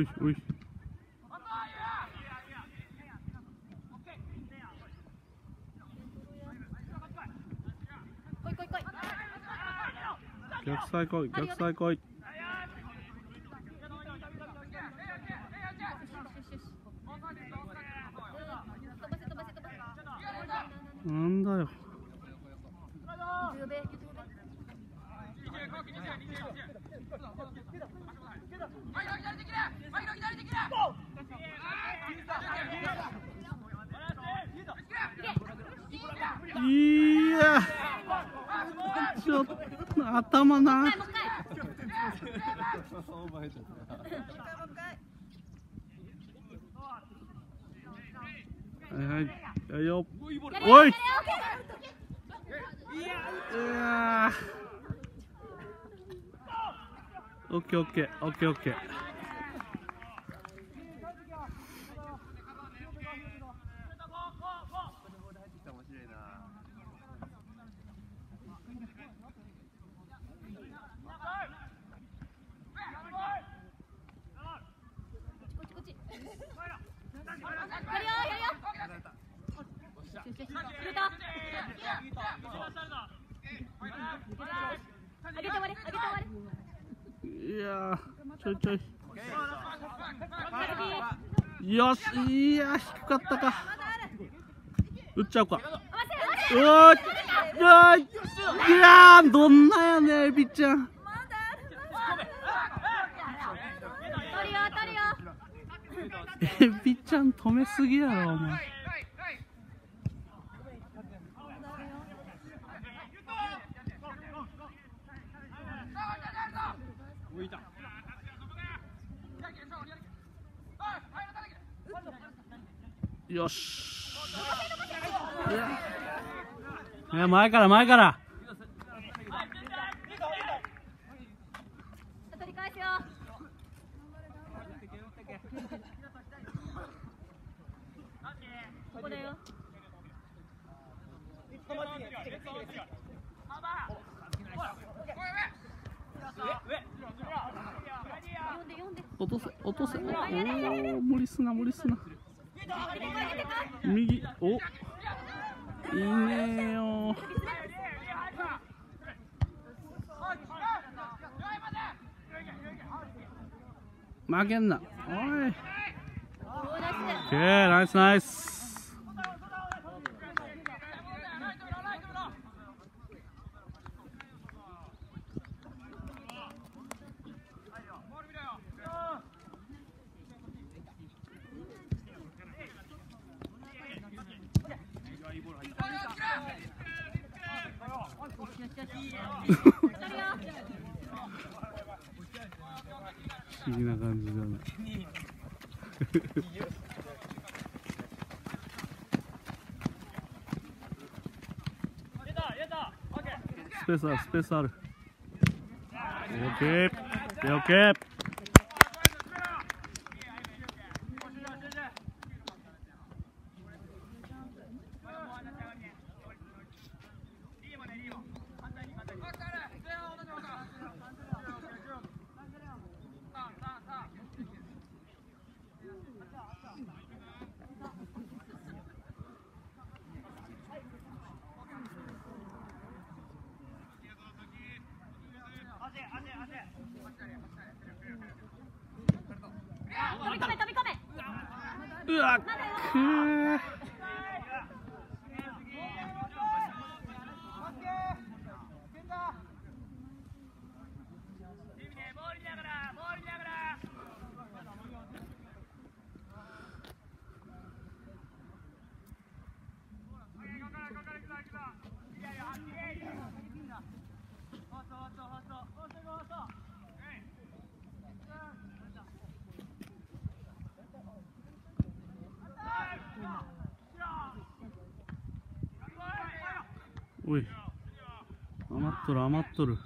おいおい。来い来い来い逆サイ来い逆サイ来いよしよしよしよし飛ばせ飛ばせ飛ばせなんだよゆずべゆずべいやちょっと頭なもう一回もう一回はいはいやるよやれよおいやれよいやーオッケーオッケーオッケーオッケーこっちこっちやるよやるよよしよし入れた上げて終わり上げて終わりいやーちょいちょい。右よしいやー低かったか。打っちゃうか。う合わうわーいやーどんなやねんエビちゃん。エビちゃん止めすぎやろお前よし。いや前から前から。落とせ落とせ。おー無理すな無理すな上げてこい上げてこい右おいいねよ負けんな。おい。オーナイスナイス取るよ不思議な感じだなスペースあるスペースあるオッケーオッケー飛び込め飛び込めうわっくーおい余っとる余っとる。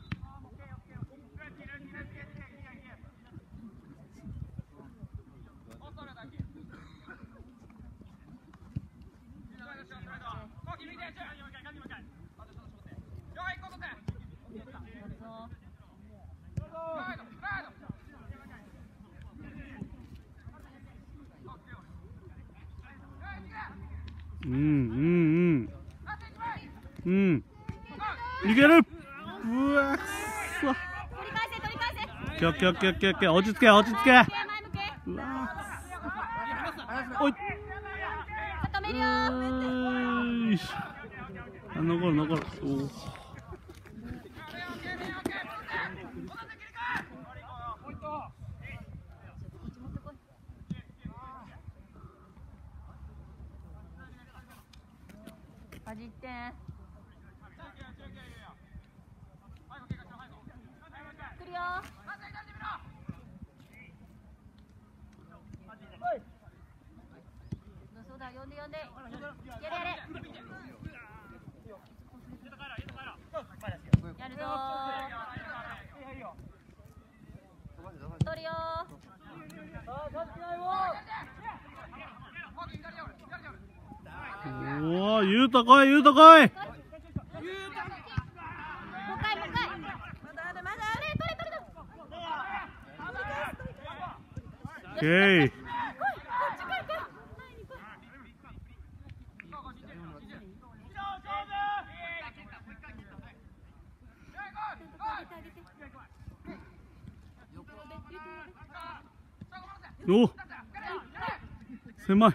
せオッケーオッケーオッケーオッケーオッケー落ち着け落ち着け前向けうわおい止めるよよいしょあ残る残るおー端って来るよそうだ呼んで呼んでやれやれやるぞ取るよおおゆうとこいゆうとこい。もう一回もう一回まだあるまだある取れ取れ取れオッケー来いこっち来い来い前に来いお狭い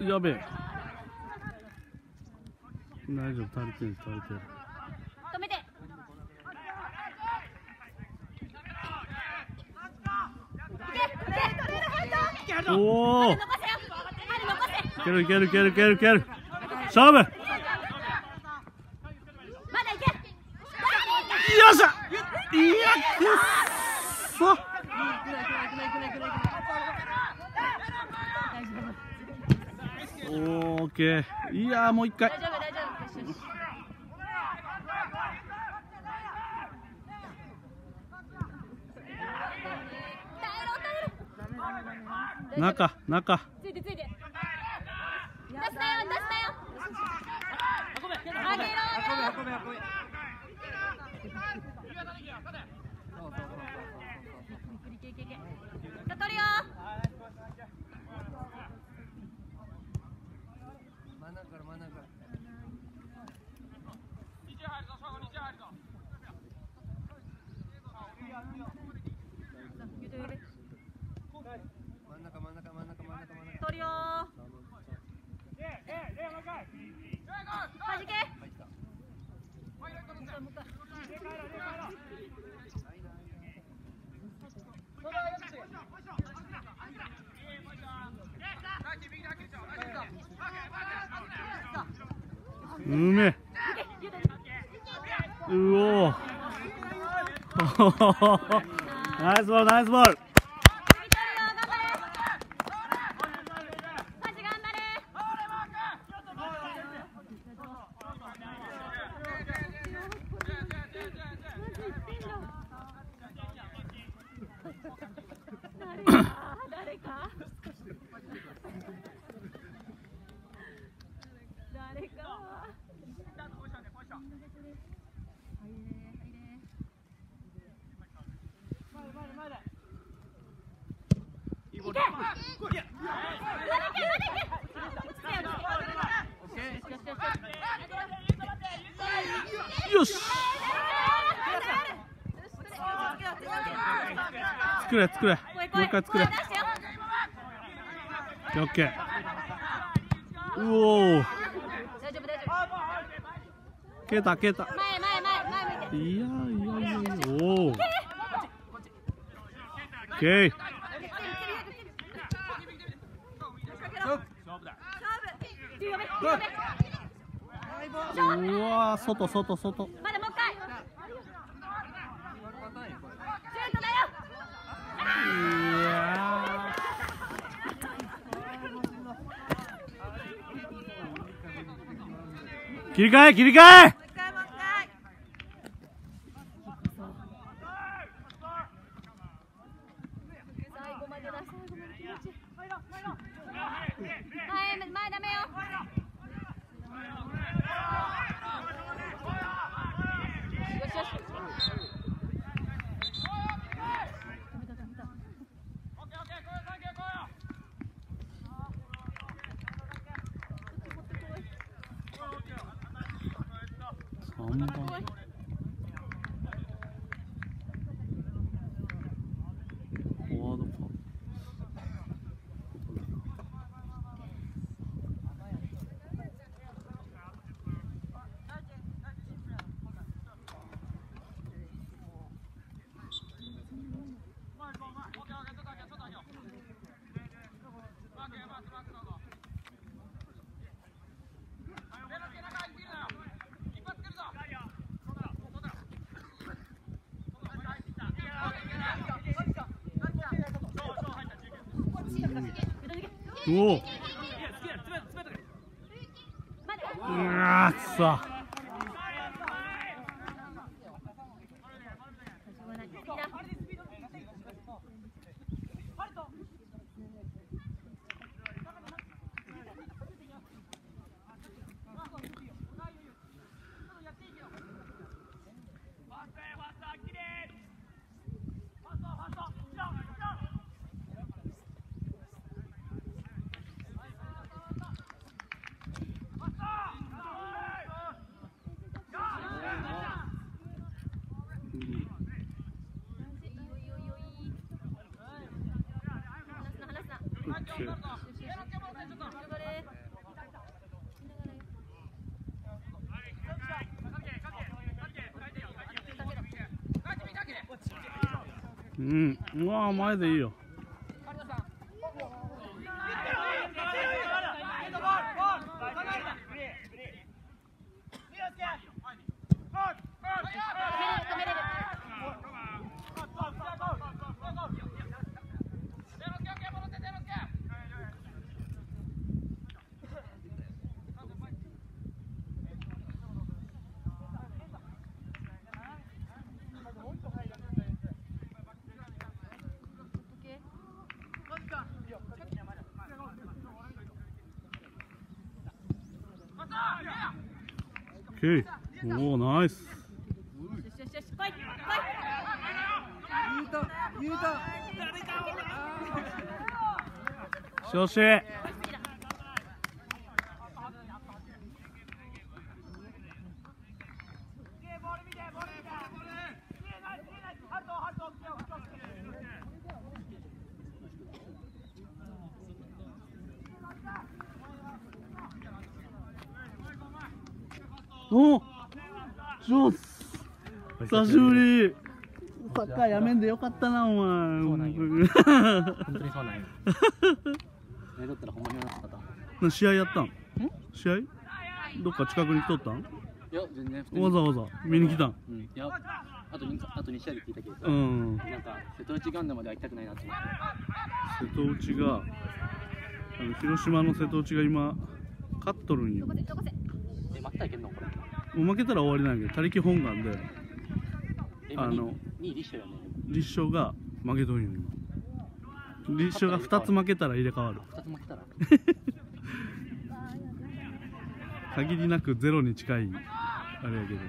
やべえ。大丈夫足りてる足りてる。止めて。おおいけるいけるいけるいけるいける勝負よまだいけっしゃいやくっそおーオッケーいやーもう一回。中中。ついてついて出すなよ。出すなよあげろよいけいけいけじゃ取るよ真ん中から真ん中から真ん中真ん中真ん中真ん中真ん中取るよはじけ入ったうめえ。うおナイスボール ナイスボールマジ頑張れ誰か誰か誰か入れ入れよし作れ作れ。もう一回作れ。オッケー。うおー。大丈夫大丈夫消えた消えた。前前前前向いやいやいやおおオッケー。うわー外外外まだもう一回切り替え切り替え最後までだ最後まで気持ちいい前前ダメよよしよし3番フォワードかう。おうわーくそオッケーうんうわー前でいいよオッケーおおナイス調子。おお上手久しぶり。サッカーやめんでよかったなお前。本当にそうなんよ。えだったらほんまに話す方。当試合やったん？試合？どっか近くに来とったん？いや全然。わざわざ見に来たん？うん。いやあとにあと2試合で聞いたけどさ。うんなんか瀬戸内ガンダムまでは行きたくないなって思って。瀬戸内があの広島の瀬戸内が今勝っとるんよえ負けたらいけんの？これ。もう負けたら終わりなんやけど他力本願でえあの2位立証よね。立証が負けとんよ今立証が2つ負けたら入れ替わる2つ負けたら。限りなくゼロに近いあれやけど。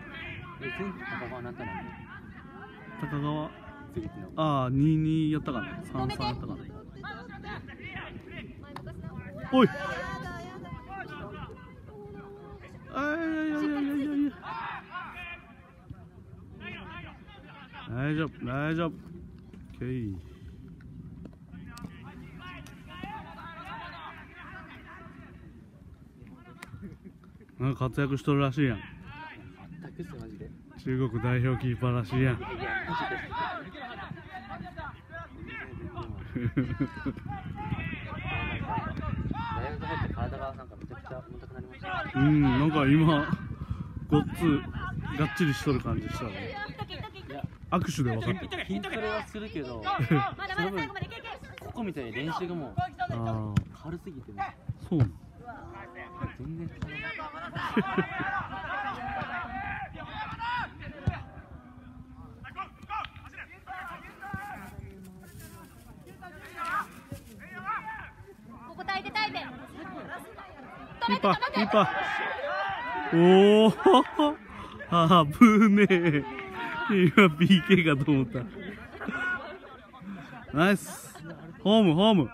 え全部高川？なんたなんで。高川。ああ22やったかな。33やったかな。おい！あいやいやいやいやいやいや。大丈夫大丈夫。OK なんか活躍しとるらしいやん。中国代表キーパーらしいやん。うん。なんか今ごっつがっちりしとる感じしたね握手で分かった。筋トレはするけど、まだまだ最後までいけいけここみたいに練習がもう軽すぎてね、そう全然。キーパー、たーパお。おー、あぶねえ。今 PK かと思った。ナイス。ホーム、ホーム。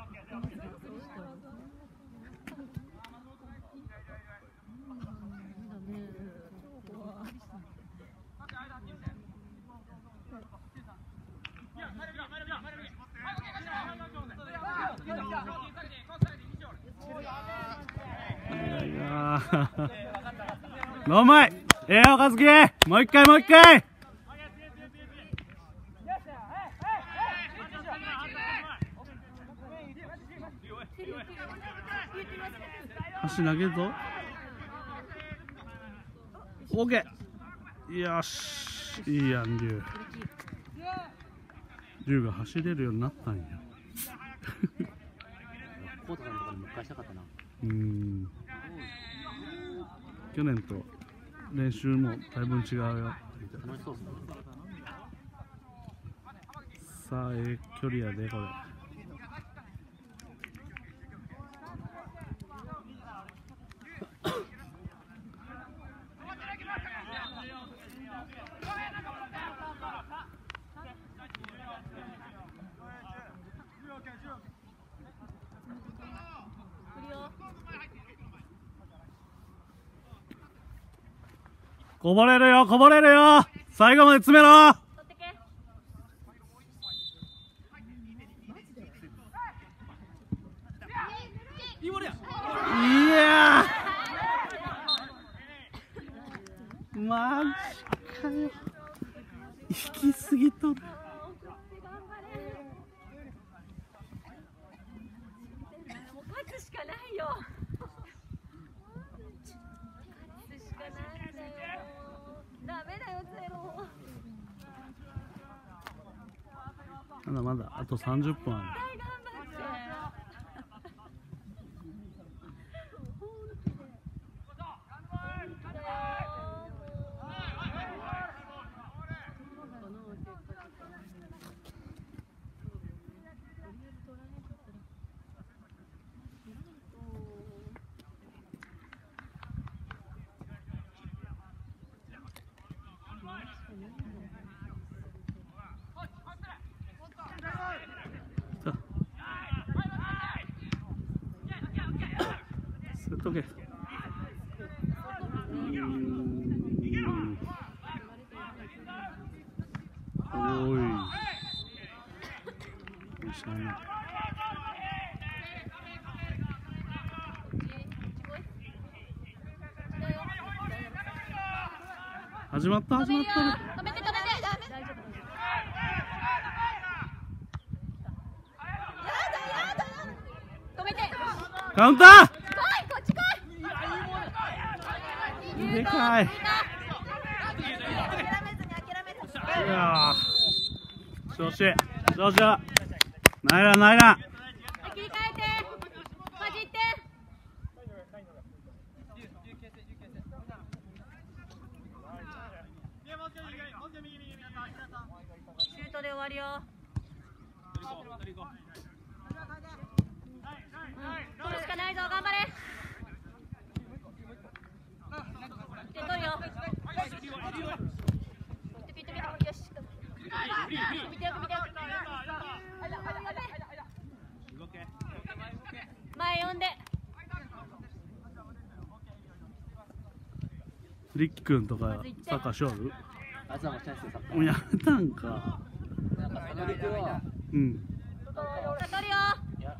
5枚ええー、ずき。もう一回もう一回。足投げるぞ。OK よし。いいやん龍。龍が走れるようになったんや。コートさんとかにたかったな。うん。去年と練習もだいぶ違うよ。さあ、ええ距離やで、これ。こぼれるよ、こぼれるよ。最後まで詰めろ取ってけいやーマジかよ行き過ぎとるもう勝つしかないよ勝つしかないんだよダメだよゼロまだまだあと30分あるはい頑張ってさ吸っとけうーんおいよしゃあない始まった始まった。止めて。止めてカウンター。来いこっち来いでかいいやー調子調子ナイランナイラン切り替えてマジってシュートで終わりようん取るしかないぞ頑張れ点取るよ見て見て見てよし見てよく見てよく前呼んでリッキ君とかサッカーしよるあいつはもうチャンスでさ。もうやめたんか。なんかその陸は、うん。取るよいや、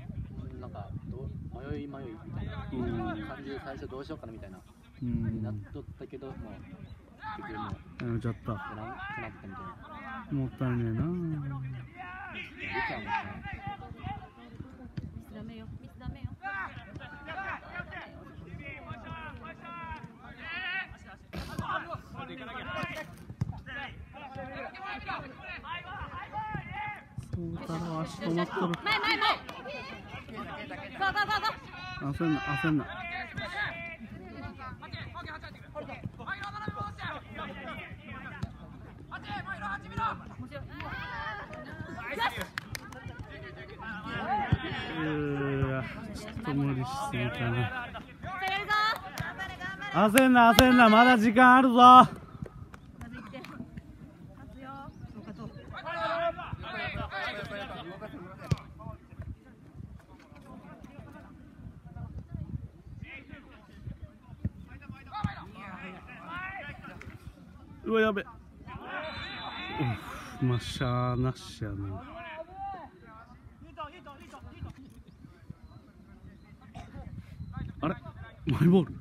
なんかどう迷い迷いみたいなうん感じで最初どうしようかなみたいな、うん。なっとったけど、もう結局もうやめちゃった。やらんくなったみたいな。もったいねえな。陸はもうねミスダメよミスダメよそうたろ足止まっとる前前前ゴーゴーゴーゴー焦んな焦んな。うわちょっと無理しすぎたな焦んな焦んな。まだ時間あるぞまず行って勝つよそうかとうわやべうしゃーなしやなあれ？マイボール？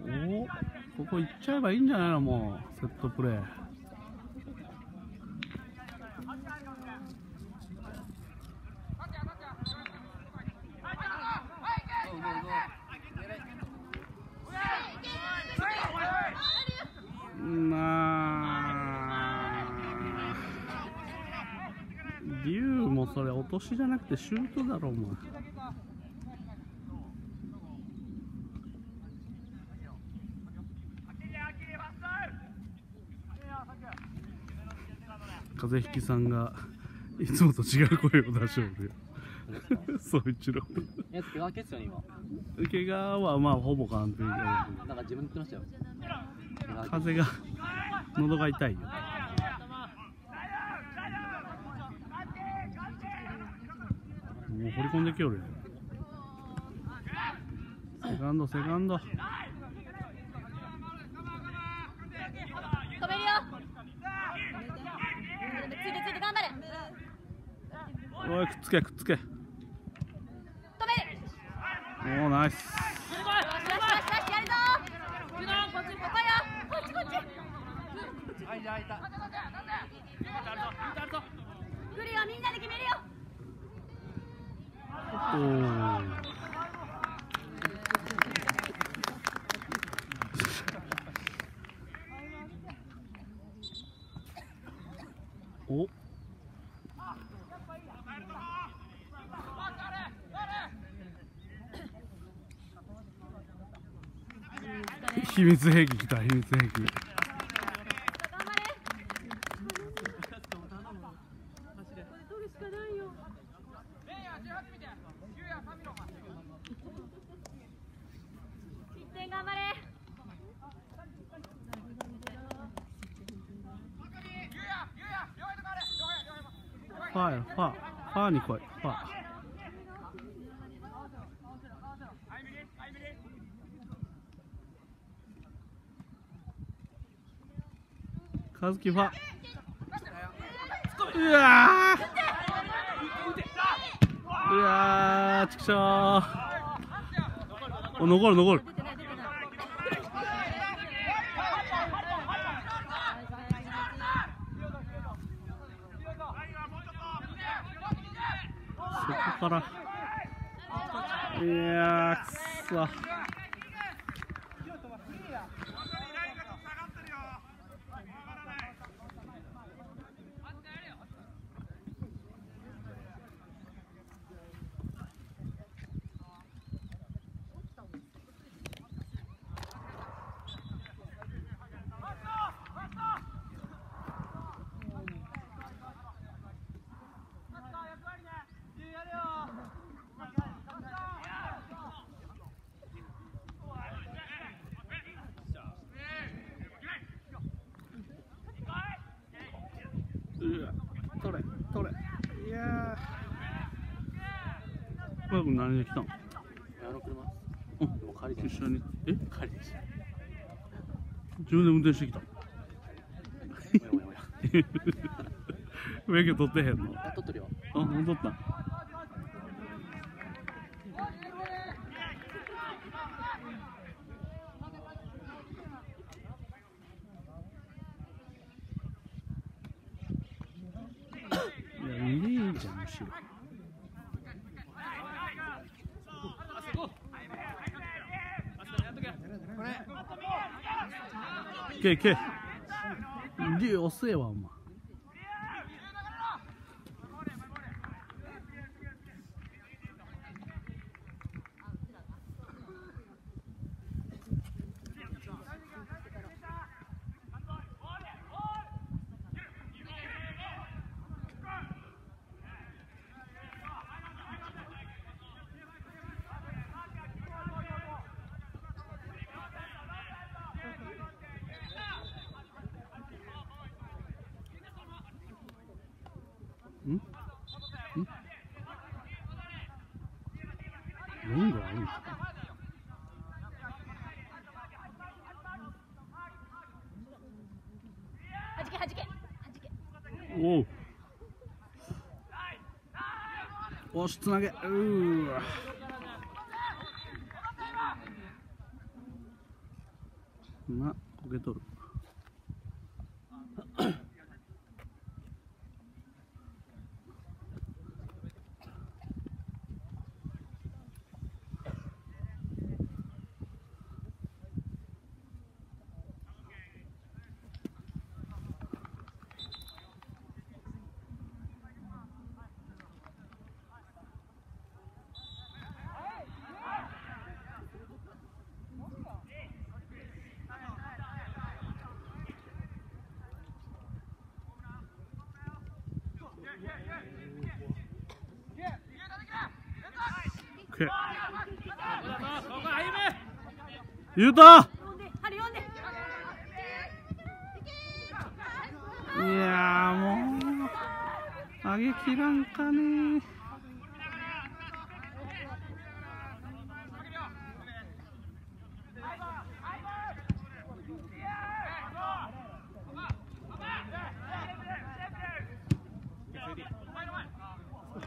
おここ行っちゃえばいいんじゃないの？もうセットプレー。じゃなくてシュートだろお前。風邪ひきさんがいつもと違う声を出しておるよ。そう一郎。え、怪我決よね、今。怪我はまあほぼ完璧だなんか自分で言ってましたよ。風が喉が痛いよもう掘り込んできよるセカンドセカンド止めるよついてついて頑張れおいくっつけくっつけ止めるおおナイスよしよしよしよしやるぞここよこっちこっち開いた開いた来るよみんなで決めるよおおお秘密兵器来た秘密兵器頑張れ取るしかないよ一点頑張れファーやファーファーに来いファー和樹ファ。うわー。うわーちくしょーお残る残る。そこから。いやーくっそー小田君何で来たの？あの車。うん。もう借りて一緒に。え？借りて自分で運転してきたおやおやおや。免許取ってへんの？あ、撮ってるよ。あ本当ったいやいいじゃんむしろけけリュウ遅えわお前。おお押しつなげ。うーわまこけとるオッケーゆうた。いやーもう上げきらんかね。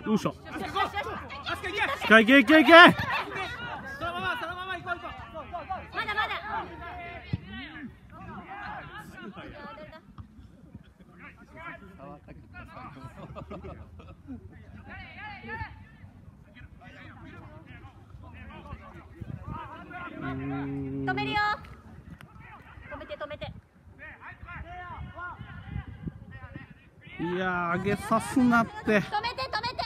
よいしょ。いけいけいけいけまだまだ触ったけどうーん止めるよ止めて止めていやー上げさすなって。止めて止めて。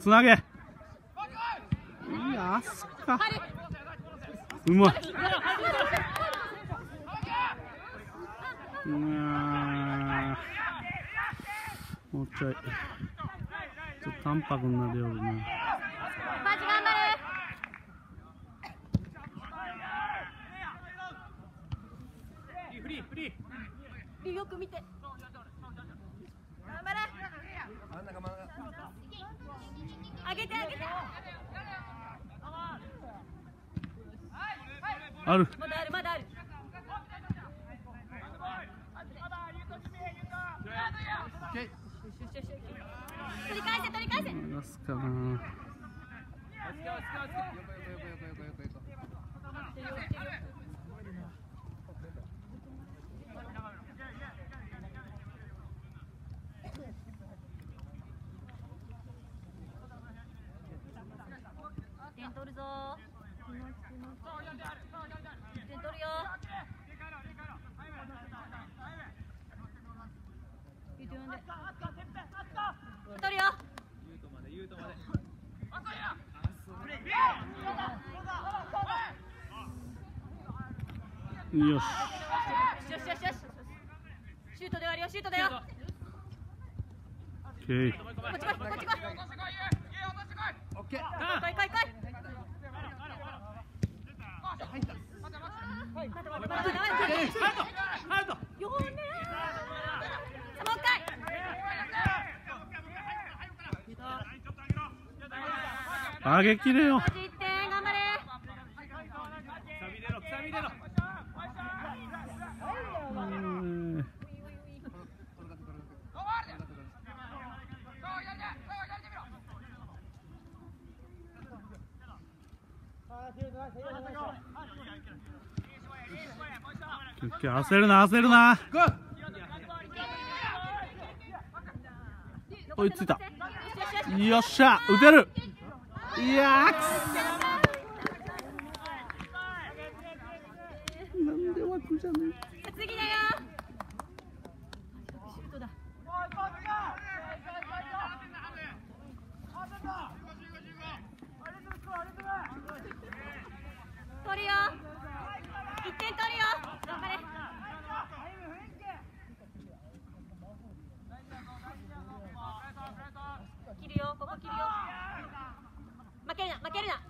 つなげ。いやアスカ。針うまい。うわー。もうちょい。ちょっと淡白になるようなマジ頑張れリよく見て頑張れ真ん中真ん中上げて上げてあるまだあるまだあるオッケーよしよしよし取り返せ取り返せ。出すかな点取るぞ点取るよ言うて呼んで取るよしよしよしよしよしシュートで終わりよシュートだよこっち来いこっち来いオッケー来い来い来い入ったまだまだまだまだよねさあもう一回上げきれよ。マジ1点頑張れうんオッケー焦るな焦るな。追いついた。よっしゃ打てるいやーくそなんで枠じゃね次だよシュートだ取るよ一点取るよ頑張れ切るよここ切るよ負けるな負けるな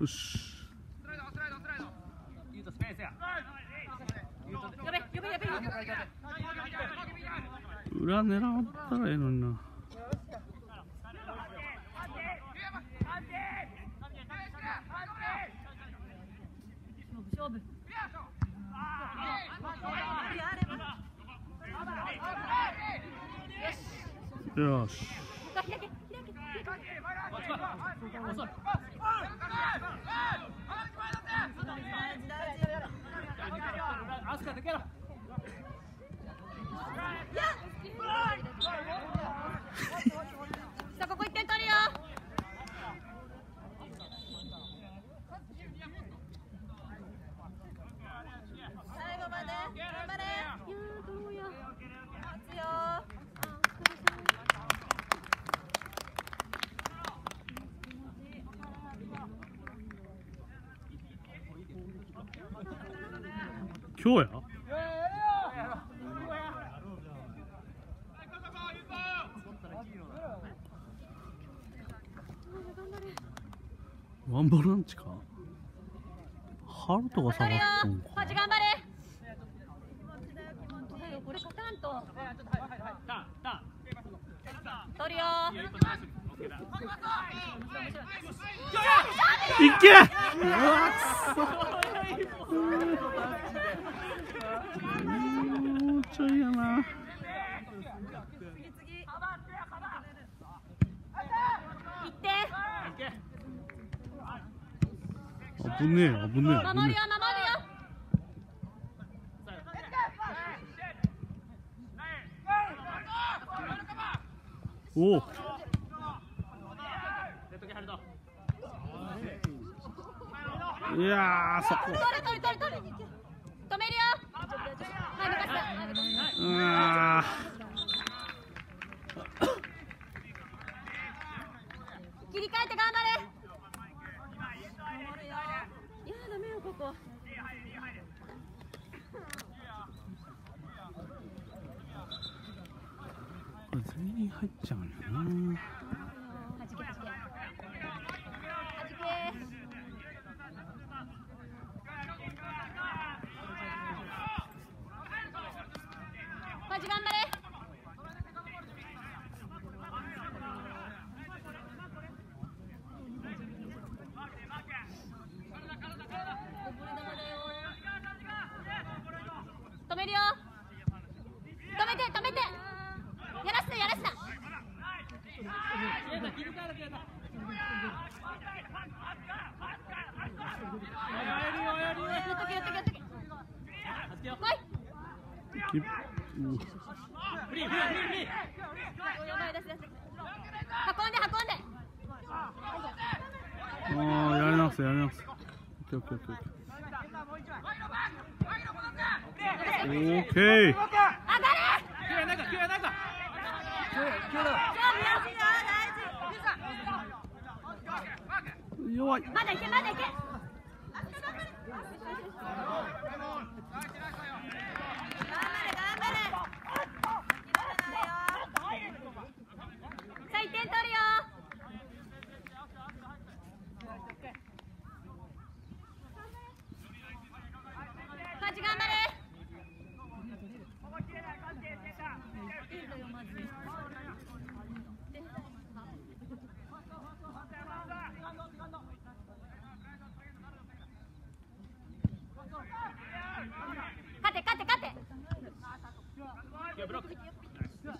よし呼べ呼べ呼べ呼べ裏狙ったらええのにな勝負よし開け開け開けさあここ1点取るよ最後まで頑張れいやーどうや勝つよあお疲れ様今日や。ワンボランチか？ハルトが下がったんかマジ頑張れはいこれ勝たんと取るよいけうわくそもうちょいやな1点危ねえ危ねえ危ねえ。おおいやーそこ。止めるよ。うわ切り替えて頑張れいやーダメよここーこれ全員入っちゃうねやなはじけはじけはじけマジ頑張れ止めるよ止めて止めてやらすなやらすなやっとけやっとけやっとけ来いきうんやばい出す出す運んで運んでああやり直すやり直すオッケーオッケーオッケーオッケー上がれ弱いまだいけまだいけさあ1点取るよマジ頑張れ勝て勝て勝て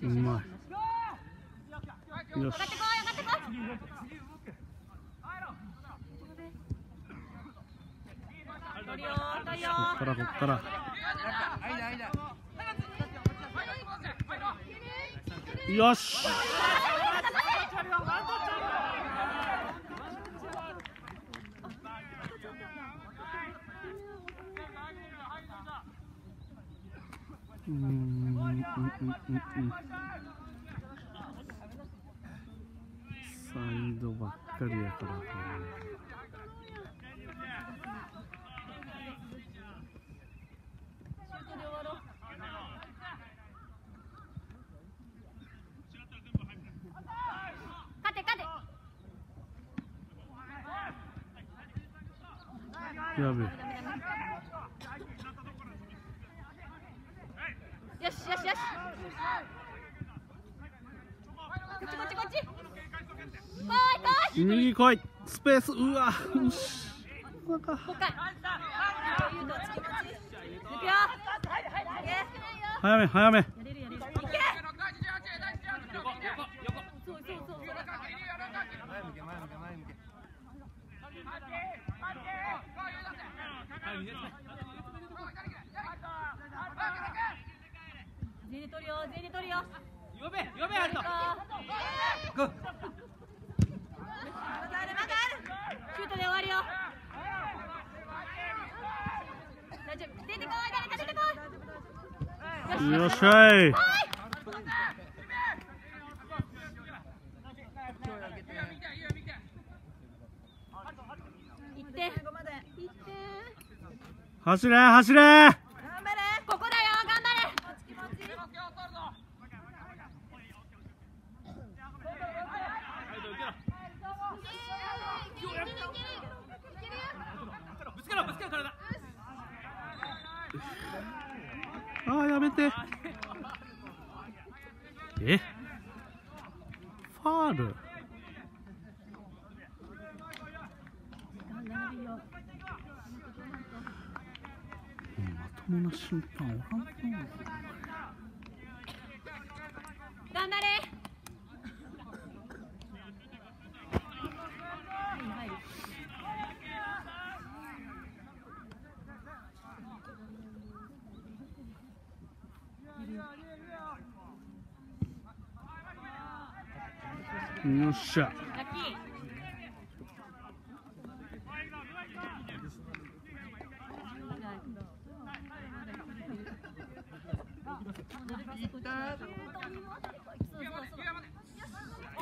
うまい。よし。こっからこっからよしうんうんサイドばっかりやからやべ右来いスペース。うわ。うし。うわか。め早め。ゼニトリオゼニトリオ呼べ呼べあるとわるよ。大丈夫出てこい誰か出てこい。よっしゃい走れ走れ。あやめて。え？ファール？まともな審判おらん頑張れ。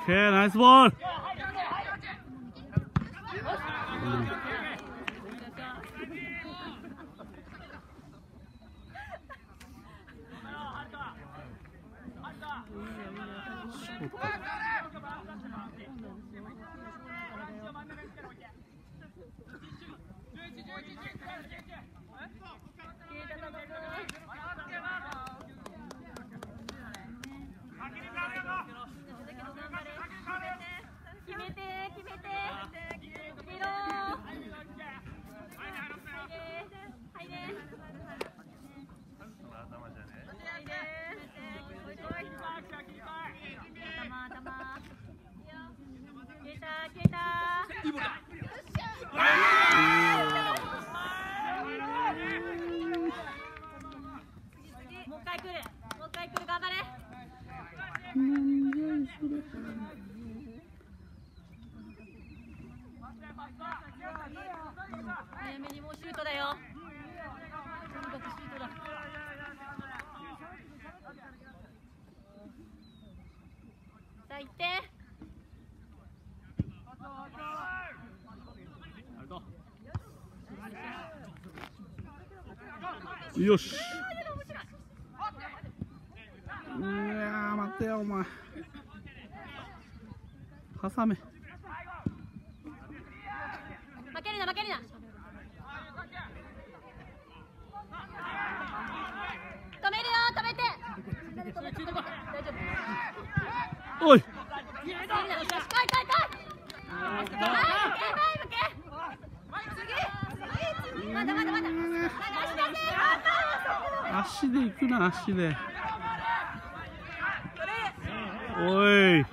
Okay, nice one. よし。いや待てよお前。挟め。ね。おい。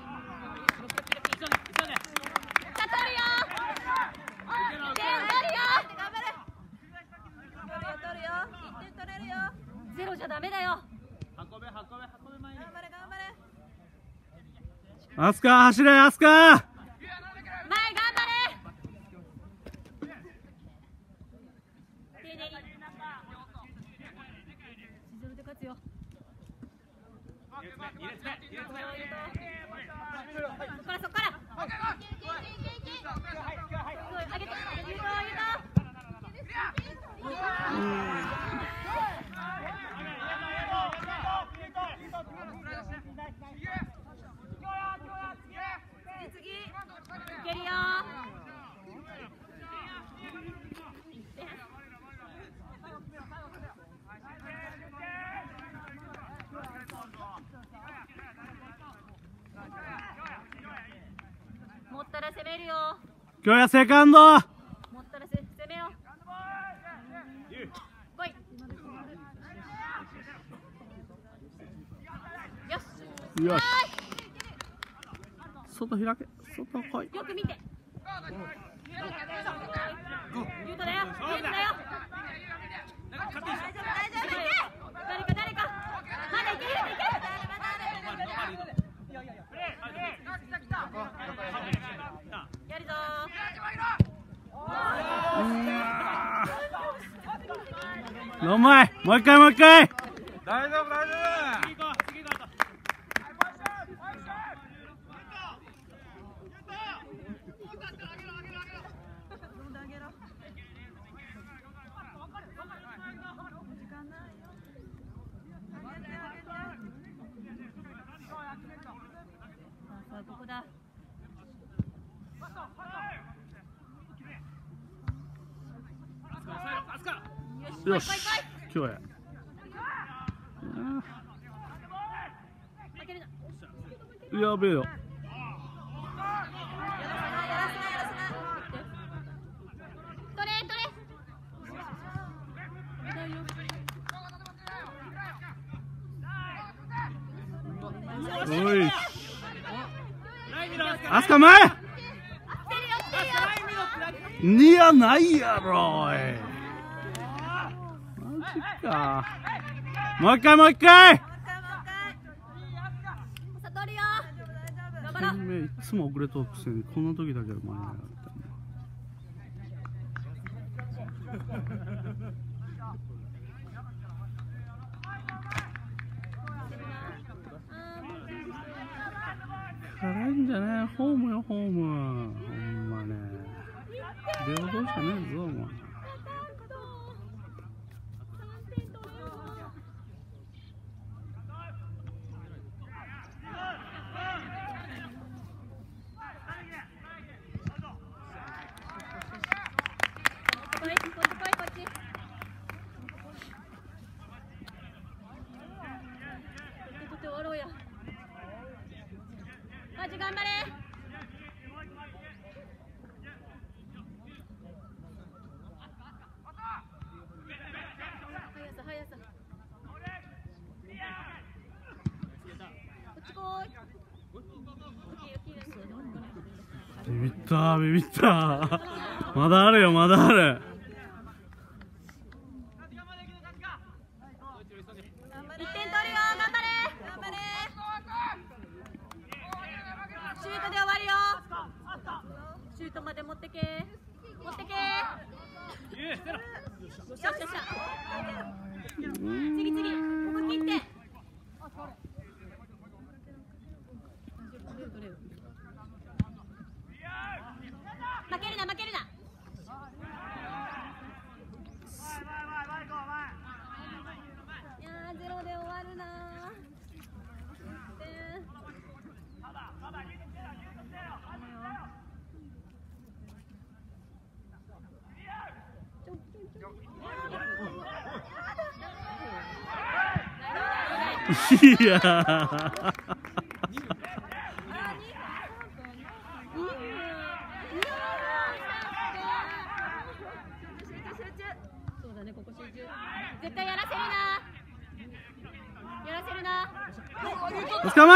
頑張れ。頑張れアスカ走れアスカ攻めるよ。京也セカンド。持ったらせ攻めろ。来い。よし。よし。は外開け。外来い。よく見てゆうとだよゆうとだよなんか勝手にし大丈夫大丈夫誰か誰かまだいけるいけやるぞうまいもう一回もう一回大丈夫大丈次行こう次行こうさあここだ。よしよし来い来い来い京也負けるなやべえよ。おい。ライミのアスカアスカ前ニアないやろおい。マジかもう一回。もう一回いつも遅れとるくせにこんな時だけ間に合わ辛いんじゃねえホームよホーム。ほんまね。平等じゃねえぞお前ここ来いこっち来いこっち取って取って終わろうやマジ頑張れ速さ速さこっち来いビビったービビった。ー まだあるよまだある一点取るよ頑張れ頑張れシュートで終わるよシュートまで持ってけ持ってけよユー捨てろしよしよしよし次次思い切って負けるな負けるないやーゼロで終わるなでいやそうだねここ集中絶対やらせるなやらせるな捕ま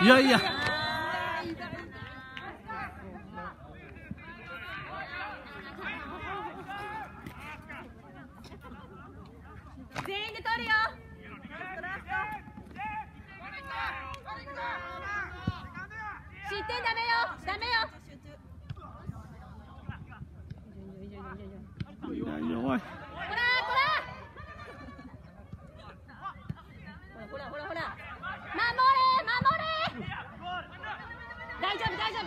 えいやいや全員で取るよ失点ダメよダメよ大丈夫大丈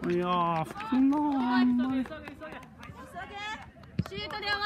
夫い。やー吹くなあんまりシュートで終わ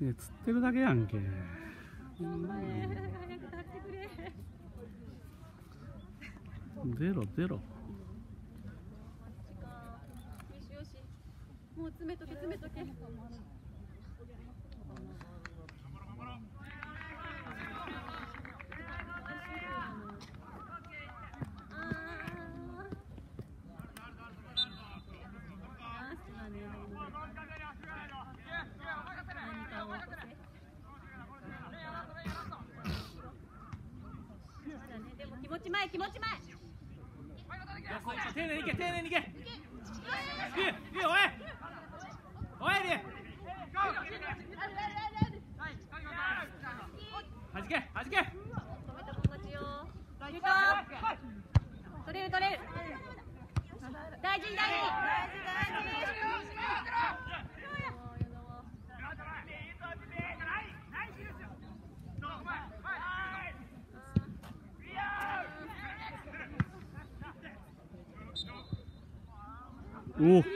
釣ってるだけやんけ。ゼロゼロ。もう詰めとけ詰めとけ。前気持ち前丁寧にいけ丁寧にいけ。Ooh.